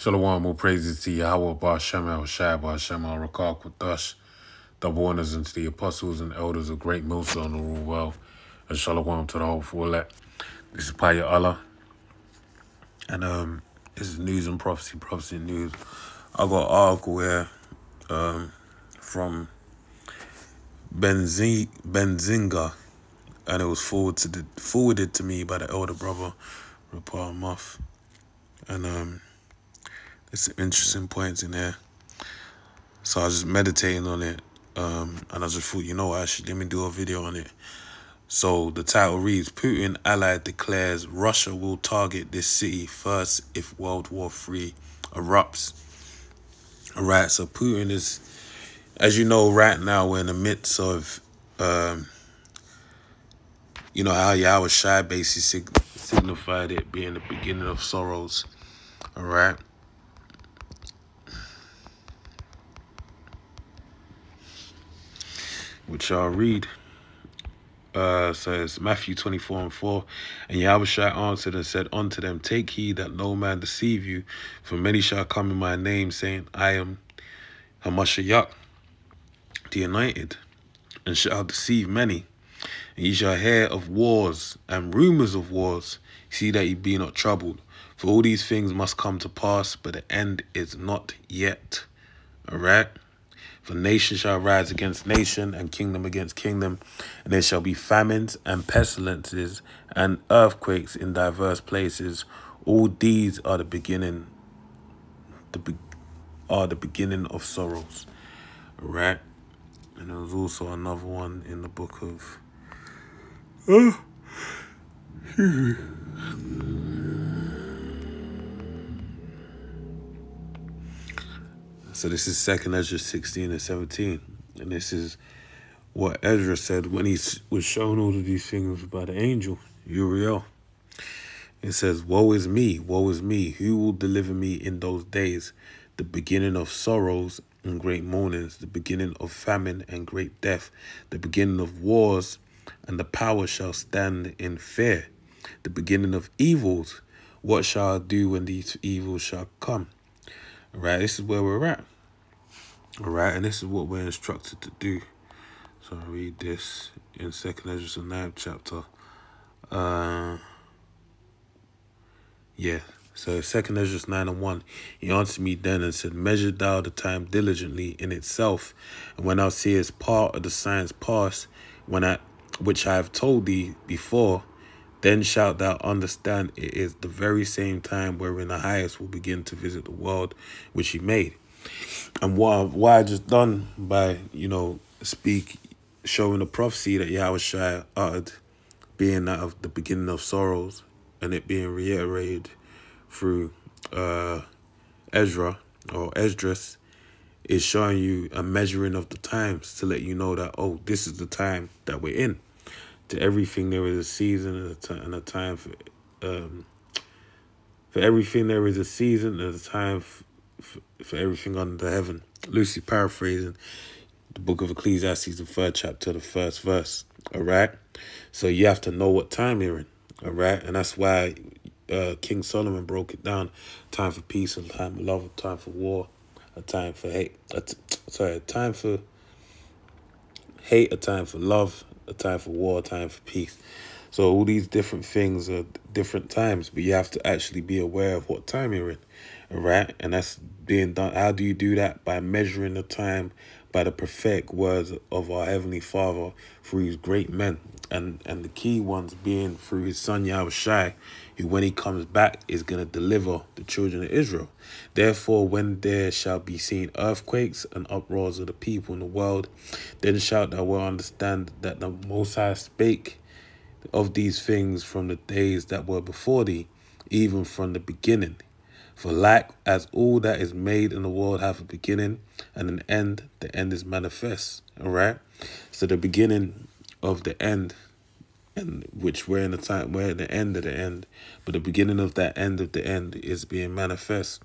Shalom, all praises to Yahweh, Bar Shema, Shai, Bar Shema, Rakak, Qudash, double honors unto the apostles and elders of great millstone who rule well, and Shalom to the whole elect. This is Paya Allah, and um, this is news and prophecy, prophecy and news. I got an article here um, from Benzi Benzinga, and it was forwarded to, the, forwarded to me by the elder brother, Rapar Muff, and um. There's some interesting points in there. So I was just meditating on it. Um, and I just thought, you know what, actually, let me do a video on it. So the title reads, Putin ally declares Russia will target this city first if World War III erupts. All right, so Putin is, as you know, right now we're in the midst of, um, you know, how Yahweh Shai basically signified it being the beginning of sorrows. All right. Which I'll read. Uh, says Matthew 24 and 4. And Yahushua answered and said unto them, Take heed that no man deceive you, for many shall come in my name, saying, I am Hamashiach, the anointed, and shall deceive many. And ye shall hear of wars and rumors of wars. See that ye be not troubled. For all these things must come to pass, but the end is not yet. All right? For nation shall rise against nation, and kingdom against kingdom, and there shall be famines and pestilences and earthquakes in diverse places. All these are the beginning, the be are the beginning of sorrows. Right? And there was also another one in the book of. Oh. So this is Second Ezra 16 and 17. And this is what Ezra said when he was shown all of these things by the angel, Uriel. It says, Woe is me, woe is me, who will deliver me in those days? The beginning of sorrows and great mournings, the beginning of famine and great death, the beginning of wars, and the power shall stand in fear. The beginning of evils, what shall I do when these evils shall come? All right, this is where we're at. All right, and this is what we're instructed to do. So I read this in Second Ezra 9 chapter. Uh, yeah. So Second Ezra 9 and 1. He answered me then and said, Measure thou the time diligently in itself, and when thou seest part of the signs pass, when I which I have told thee before, then shalt thou understand it is the very same time wherein the highest will begin to visit the world which he made. And what, what I just done by, you know, speak, showing the prophecy that Yahweh Shai uttered, being that of the beginning of sorrows, and it being reiterated through uh, Ezra or Esdras, is showing you a measuring of the times to let you know that, oh, this is the time that we're in to everything there is a season and a, time, and a time for um for everything there is a season and a time for, for everything under heaven. Loosely paraphrasing the book of Ecclesiastes, the third chapter, the first verse. All right. So you have to know what time you're in. All right. And that's why uh, King Solomon broke it down. Time for peace, and time for love, time for war, a time for hate. A sorry, a time for hate, a time for love, a time for war, a time for peace. So all these different things are different times, but you have to actually be aware of what time you're in, right? And that's being done. How do you do that? By measuring the time by the prophetic words of our Heavenly Father through his great men. And and the key ones being through his son Yahushai, who when he comes back is going to deliver the children of Israel. Therefore, when there shall be seen earthquakes and uproars of the people in the world, then shalt thou well understand that the Most High spake of these things from the days that were before thee, even from the beginning. For like as all that is made in the world have a beginning and an end, the end is manifest. All right. So the beginning of the end, and which we're in the time we're at the end of the end, but the beginning of that end of the end is being manifest.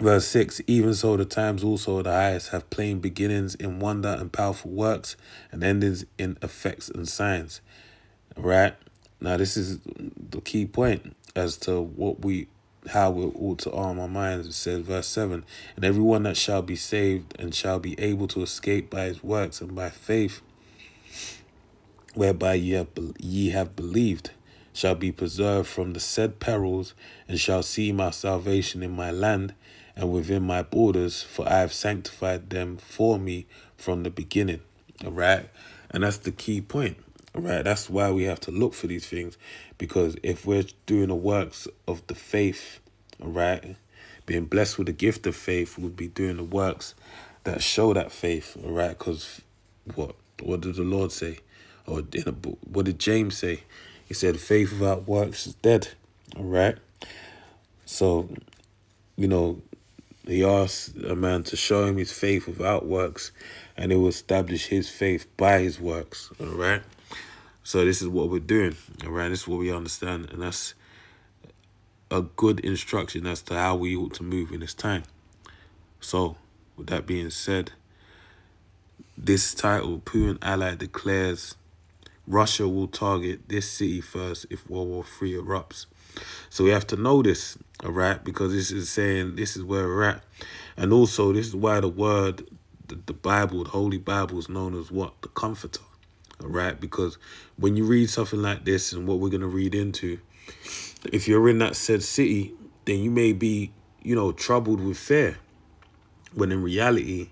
Verse 6 Even so, the times also the highest have plain beginnings in wonder and powerful works, and endings in effects and signs. Right? Now, this is the key point as to what we how we ought to arm our minds. It says, verse 7 And everyone that shall be saved and shall be able to escape by his works and by faith, whereby ye have, ye have believed, shall be preserved from the said perils, and shall see my salvation in my land and within my borders, for I have sanctified them for me from the beginning. All right. And that's the key point. All right. That's why we have to look for these things. Because if we're doing the works of the faith, all right, being blessed with the gift of faith, we'll be doing the works that show that faith. All right. Because what? What did the Lord say? Or in a book, what did James say? He said, faith without works is dead. All right. So, you know, he asked a man to show him his faith without works, and it will establish his faith by his works. All right. So this is what we're doing. All right. This is what we understand, and that's a good instruction as to how we ought to move in this time. So, with that being said, this title, Putin ally declares Russia will target this city first if World War III erupts. So we have to know this, all right, because this is saying this is where we're at. And also, this is why the word, the, the Bible, the Holy Bible is known as what? The Comforter, all right? Because when you read something like this and what we're going to read into, if you're in that said city, then you may be, you know, troubled with fear. When in reality,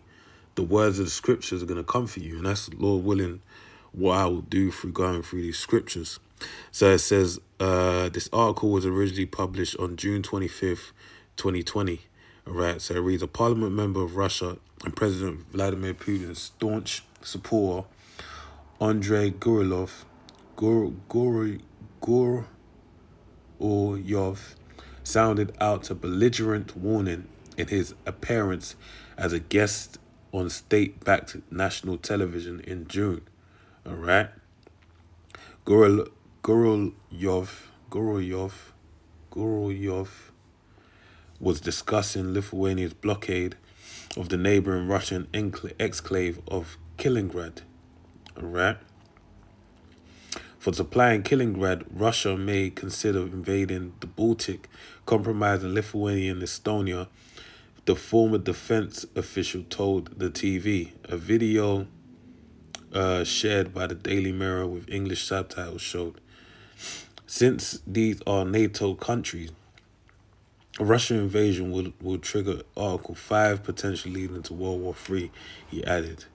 the words of the scriptures are going to comfort you. And that's, Lord willing, what I will do through going through these scriptures. So it says, uh, this article was originally published on June 25th, 2020. All right, so it reads, a parliament member of Russia and President Vladimir Putin's staunch supporter, Andrei Gurilov, Gur, Gur, Guryov, sounded out a belligerent warning in his appearance as a guest on state-backed national television in June. All right. Gorol, Gorolyov, Gorolyov, Gorolyov was discussing Lithuania's blockade of the neighboring Russian exclave of Kaliningrad. All right. For supplying Kaliningrad, Russia may consider invading the Baltic, compromising Lithuania and Estonia, the former defense official told the TV. A video uh, shared by the Daily Mirror with English subtitles showed. Since these are NATO countries, a Russian invasion will, will trigger Article 5, potentially leading to World War III, he added.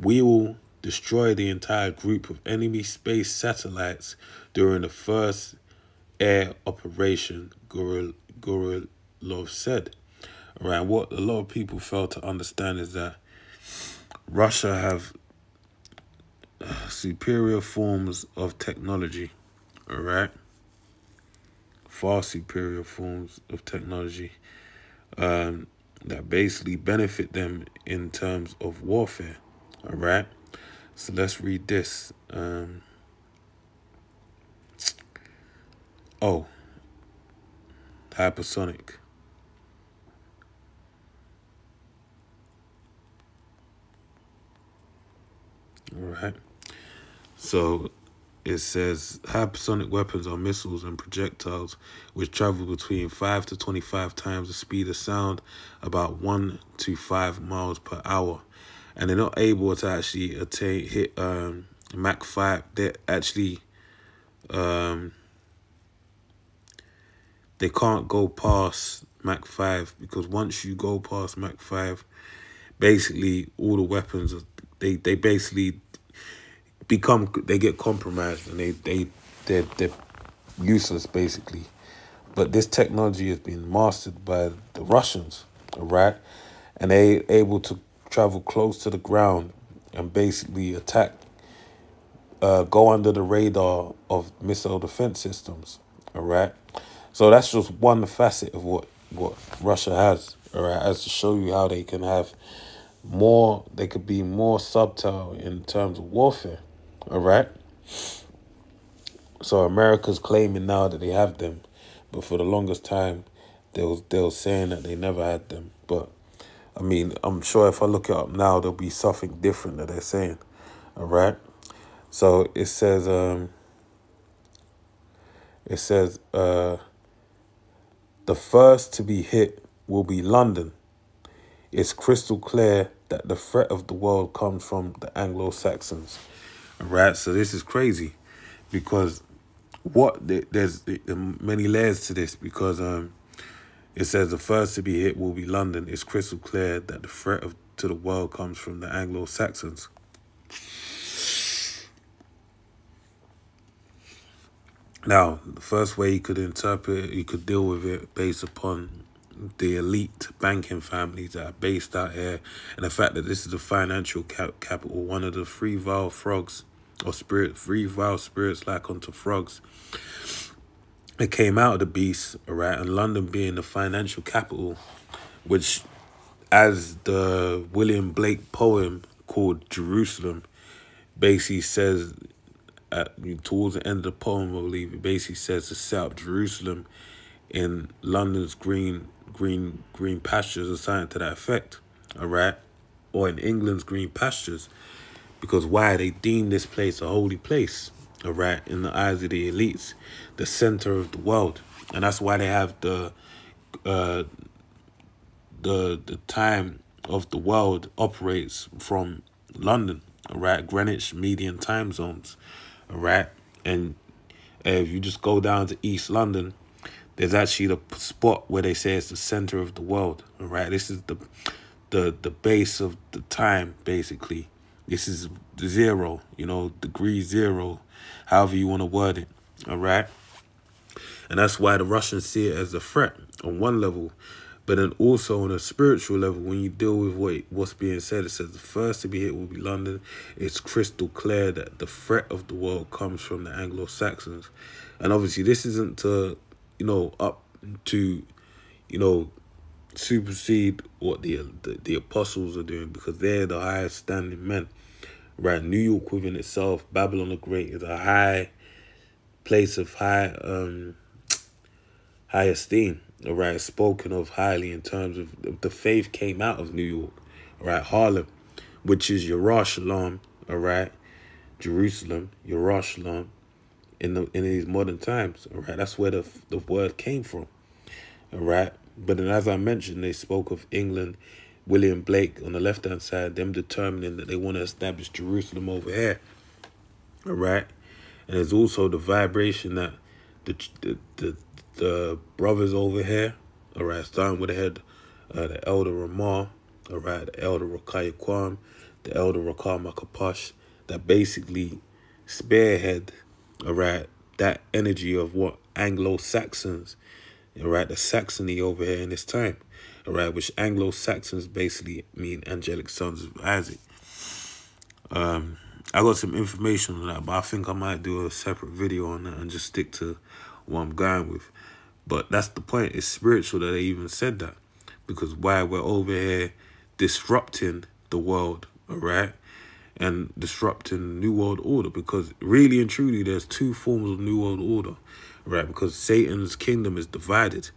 We will destroy the entire group of enemy space satellites during the first air operation, Gurilov said. Right, what a lot of people fail to understand is that Russia have superior forms of technology, all right? Far superior forms of technology um, that basically benefit them in terms of warfare, all right? So let's read this. Um, oh, hypersonic. All right. So it says hypersonic weapons are missiles and projectiles which travel between 5 to 25 times the speed of sound, about 1 to 5 miles per hour. And they're not able to actually attain hit um, Mach 5. They're actually um, they can't go past Mach 5 because once you go past Mach 5, basically all the weapons they they basically become they get compromised and they they they're, they're useless basically. But this technology has been mastered by the Russians, right? And they able to travel close to the ground and basically attack, uh, go under the radar of missile defense systems, all right? So that's just one facet of what, what Russia has, all right, as to show you how they can have more, they could be more subtle in terms of warfare, all right? So America's claiming now that they have them, but for the longest time, they was they were saying that they never had them. But I mean, I'm sure if I look it up now, there'll be something different that they're saying. All right. So it says um. It says uh. The first to be hit will be London. It's crystal clear that the threat of the world comes from the Anglo-Saxons. Right? so this is crazy because what there's many layers to this because um it says the first to be hit will be London. It's crystal clear that the threat of, to the world comes from the Anglo-Saxons. Now, the first way you could interpret, you could deal with it based upon the elite banking families that are based out here and the fact that this is the financial cap capital, one of the three vile frogs or spirit, three vile spirits like unto frogs. It came out of the beast, all right, and London being the financial capital, which as the William Blake poem called Jerusalem basically says at, towards the end of the poem, I believe, it basically says to set up Jerusalem in London's green green green pastures or something to that effect, all right? Or in England's green pastures. Because why? They deem this place a holy place, all right, in the eyes of the elites, the center of the world. And that's why they have the uh the the time of the world operates from London, all right, Greenwich median time zones, all right? And if you just go down to East London, there's actually the spot where they say it's the center of the world. right? this is the the the base of the time basically. This is zero, you know, degree zero, however you want to word it. All right, and that's why the Russians see it as a threat on one level, but then also on a spiritual level, when you deal with what what's being said, it says the first to be hit will be London. It's crystal clear that the threat of the world comes from the Anglo Saxons, and obviously this isn't to you know, up to, you know, supersede what the, the, the apostles are doing because they're the highest standing men. Right, New York within itself, Babylon the Great is a high place of high um high esteem. All right, spoken of highly in terms of the faith came out of New York. All right, Harlem, which is Yerushalayim. All right, Jerusalem, Yerushalayim in the in these modern times. All right, that's where the the word came from. All right, but then as I mentioned, they spoke of England, William Blake on the left hand side, them determining that they want to establish Jerusalem over here. All right, and there's also the vibration that the the the, the brothers over here. All right, starting with the head, uh, the elder Ramah. All right, the elder Rakaya Kwam, the elder Rakar Makapash, that basically spearhead all right, that energy of what Anglo-Saxons, all right, the Saxony over here in this time, all right, which Anglo-Saxons basically mean angelic sons of Isaac. Um, I got some information on that, but I think I might do a separate video on that and just stick to what I'm going with. But that's the point. It's spiritual that they even said that. Because why we're over here disrupting the world, all right? And disrupting New World Order because really and truly there's two forms of New World Order, right? Because Satan's kingdom is divided.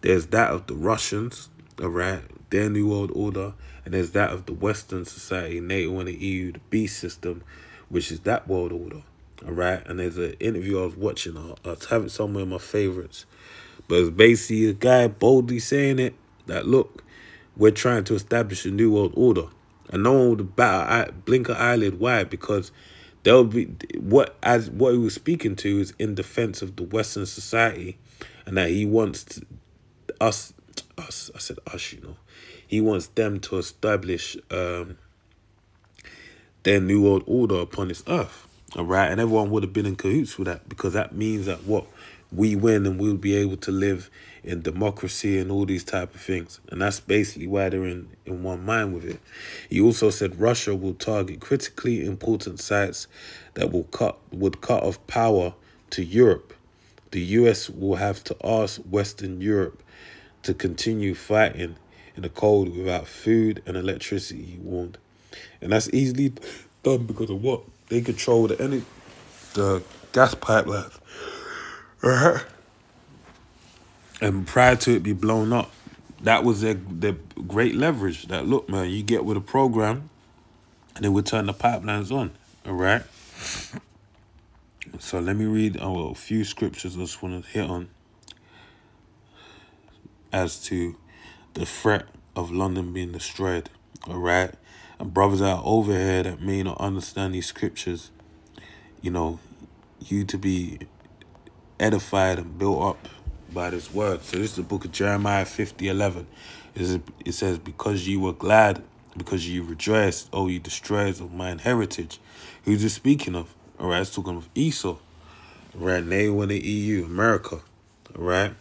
There's that of the Russians, all right, their New World Order, and there's that of the Western society, NATO and the EU, the beast system, which is that world order, all right? And there's an interview I was watching, I, I have it somewhere in my favorites, but it's basically a guy boldly saying it, that look, we're trying to establish a New World Order, and no one would bat blink an eyelid. Why? Because there will be what as what he was speaking to is in defense of the Western society, and that he wants to, us us I said us, you know, he wants them to establish um their new world order upon this earth. All right, and everyone would have been in cahoots with that because that means that what we win and we'll be able to live in democracy and all these type of things. And that's basically why they're in, in one mind with it. He also said Russia will target critically important sites that will cut would cut off power to Europe. The US will have to ask Western Europe to continue fighting in the cold without food and electricity, he warned. And that's easily done because of what? They control the energy the gas pipelines. Uh-huh. And prior to it be blown up, that was their, their great leverage. That, look, man, you get with a program, and then we turn the pipelines on, all right? So let me read oh, a few scriptures I just want to hit on. as to the threat of London being destroyed. All right. And brothers out over here that may not understand these scriptures, you know, you to be edified and built up by this word. So this is the book of Jeremiah 50, 11. It says, because you were glad, because you rejoiced, oh, you destroyers of mine heritage. Who's it speaking of? All right, it's talking of Esau. Right, they were the EU, America. All right.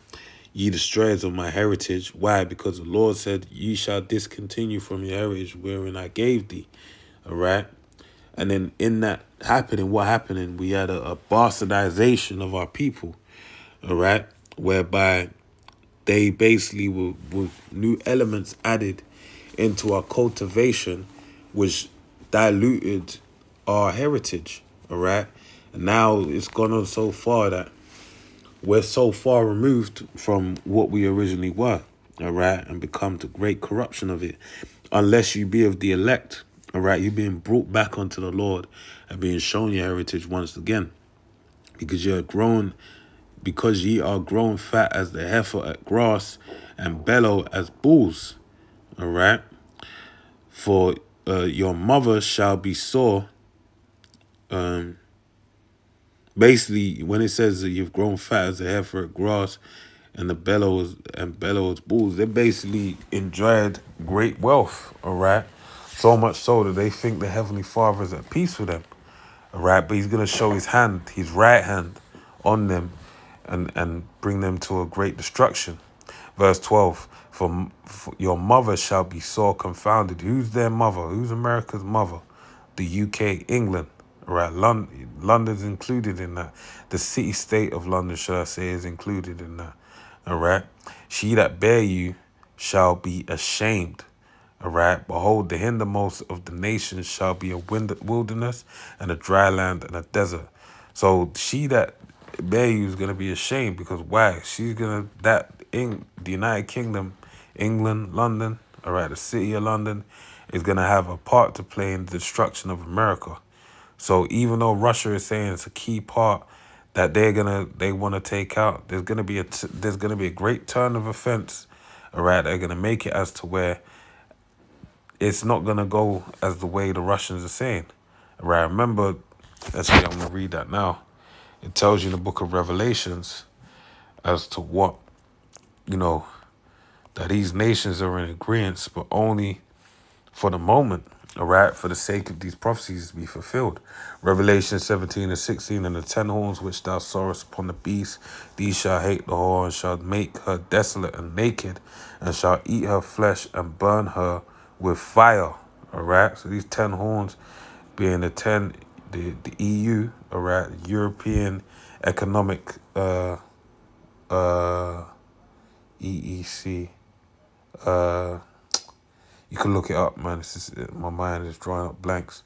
Ye destroyers of my heritage. Why? Because the Lord said, Ye shall discontinue from your heritage wherein I gave thee. All right. And then in that happening, what happening? We had a, a bastardization of our people. All right. Whereby they basically were with new elements added into our cultivation, which diluted our heritage. All right. And now it's gone on so far that we're so far removed from what we originally were, all right, and become the great corruption of it. Unless you be of the elect, all right, you're being brought back onto the Lord and being shown your heritage once again. Because you're grown, because ye are grown fat as the heifer at grass and bellow as bulls, all right. For uh, your mother shall be sore, um, basically when it says that you've grown fat as the heifer at grass and the bellows and bellows bulls, they basically enjoyed great wealth, all right? So much so that they think the Heavenly Father is at peace with them, Right? But he's going to show his hand, his right hand on them and, and bring them to a great destruction. Verse 12, for, for your mother shall be sore confounded. Who's their mother? Who's America's mother? The UK, England, right? London, London's included in that. The city state of London, should I say, is included in that. All right. She that bear you shall be ashamed. All right. Behold, the hindermost of the nations shall be a wilderness and a dry land and a desert. So she that bear you is gonna be ashamed because why? She's gonna that in the United Kingdom, England, London, all right, the city of London is gonna have a part to play in the destruction of America. So even though Russia is saying it's a key part that they're gonna they want to take out, there's gonna be a there's gonna be a great turn of offense. All right, they're gonna make it as to where it's not gonna go as the way the Russians are saying. Right, remember, actually, I'm gonna read that now. It tells you in the book of Revelations as to what you know that these nations are in agreement, but only for the moment all right, for the sake of these prophecies to be fulfilled. Revelation 17 and 16, and the ten horns which thou sawest upon the beast, these shall hate the whore, and shall make her desolate and naked, and shall eat her flesh and burn her with fire. All right, so these ten horns being the ten, the, the EU, all right, European Economic uh, uh, EEC, uh, you can look it up, man. It's just, my mind is drawing up blanks.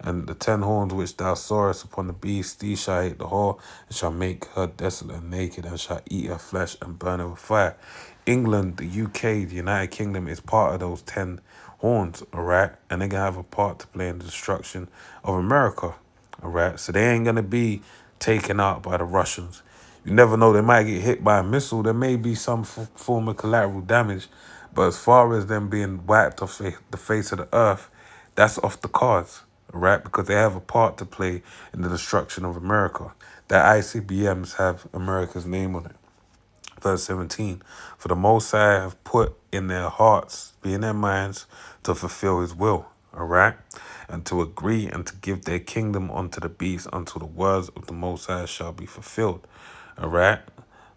And the ten horns which thou sawest upon the beast, these shall eat the whore, and shall make her desolate and naked, and shall eat her flesh and burn her with fire. England, the UK, the United Kingdom is part of those ten horns, all right? And they're going to have a part to play in the destruction of America, all right? So they ain't going to be taken out by the Russians. You never know, they might get hit by a missile. There may be some form of collateral damage, but as far as them being wiped off the face of the earth, that's off the cards, all right? Because they have a part to play in the destruction of America. That ICBMs have America's name on it. Verse 17, For the Most High have put in their hearts, be in their minds, to fulfill his will, all right? And to agree and to give their kingdom unto the beast until the words of the Most High shall be fulfilled, all right?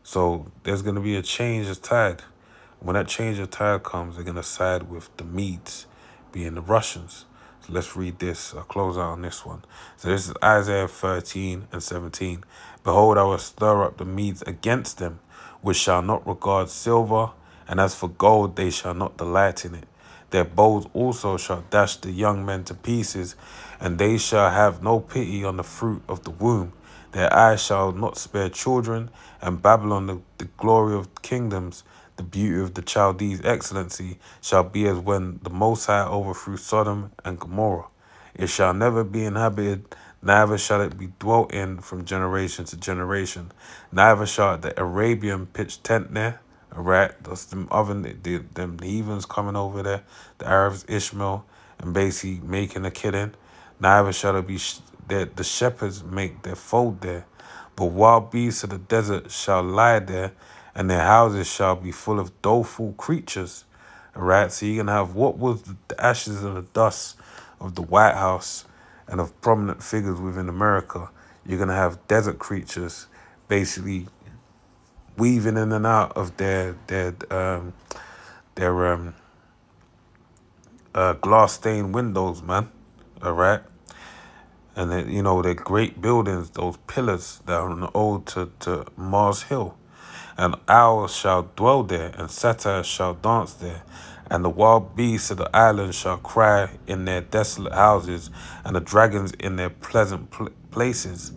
So there's going to be a change of tide. When that change of tide comes, they're going to side with the Medes, being the Russians. So let's read this. I'll close out on this one. So this is Isaiah 13 and 17. Behold, I will stir up the Medes against them, which shall not regard silver, and as for gold, they shall not delight in it. Their bows also shall dash the young men to pieces, and they shall have no pity on the fruit of the womb. Their eyes shall not spare children, and Babylon, the, the glory of kingdoms, the beauty of the Chaldees' excellency shall be as when the Most High overthrew Sodom and Gomorrah. It shall never be inhabited, neither shall it be dwelt in from generation to generation. Neither shall the Arabian pitch tent there. Right, that's them other the, them heathens coming over there, the Arabs, Ishmael, and basically making a killing. Neither shall it be that the shepherds make their fold there, but wild beasts of the desert shall lie there, and their houses shall be full of doleful creatures. All right, so you're gonna have what was the ashes and the dust of the White House and of prominent figures within America. You're gonna have desert creatures, basically weaving in and out of their their um their um uh glass stained windows, man. All right. And then, you know, the great buildings, those pillars that are the old to, to Mars Hill. And owls shall dwell there, and satyrs shall dance there. And the wild beasts of the island shall cry in their desolate houses, and the dragons in their pleasant pl places,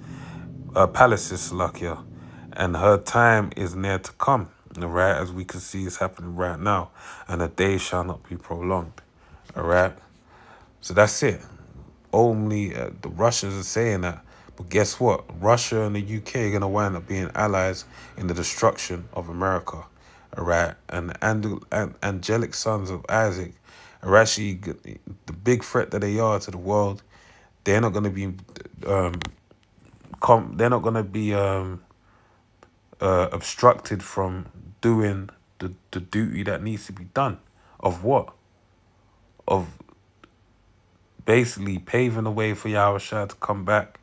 uh, palaces, Salakia. And her time is near to come, right? As we can see, it's happening right now. And the day shall not be prolonged, all right? So that's it only uh, the Russians are saying that. But guess what? Russia and the UK are going to wind up being allies in the destruction of America. Right. And the and angelic sons of Isaac are actually the big threat that they are to the world. They're not going to be, um, com they're not going to be um, uh, obstructed from doing the, the duty that needs to be done. Of what? Of basically paving the way for Yahushua to come back.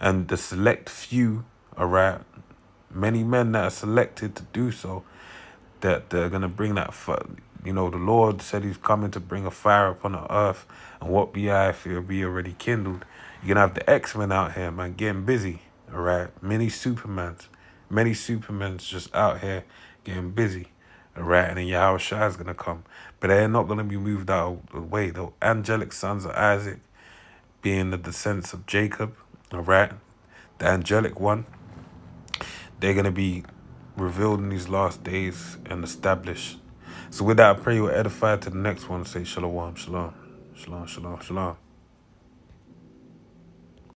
And the select few, all right, many men that are selected to do so, that they're going to bring that, you know, the Lord said he's coming to bring a fire upon the earth. And what be I if it'll be already kindled? You're going to have the X-Men out here, man, getting busy, all right? Many Supermans, many Supermans just out here getting busy. All right, and then Yahushua is going to come. But they're not going to be moved out of the way. The angelic sons of Isaac being the descendants of Jacob, all right, the angelic one, they're going to be revealed in these last days and established. So with that, I pray you are edified to the next one. Say shalom, shalom, shalom, shalom, shalom.